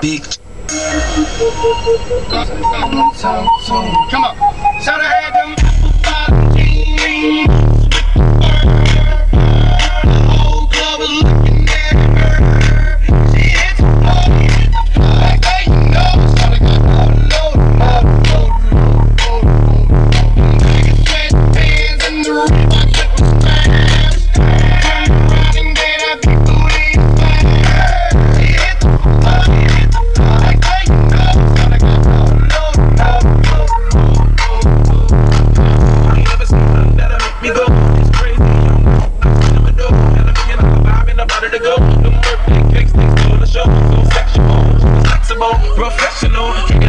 Big Come on. Everything kicks, the show, so sexual, flexible, professional.